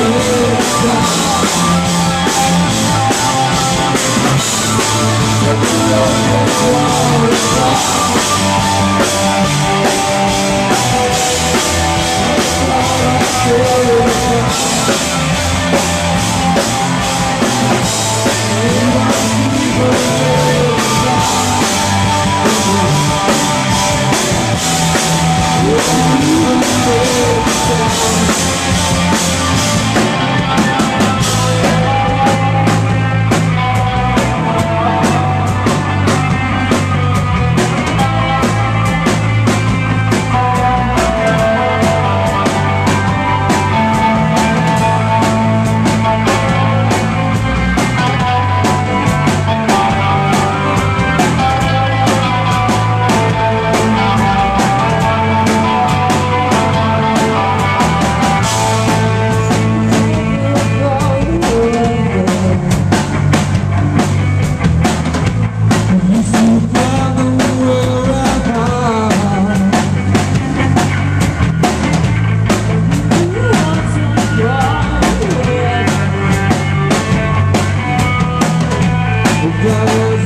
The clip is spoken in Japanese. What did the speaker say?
Oh, we got it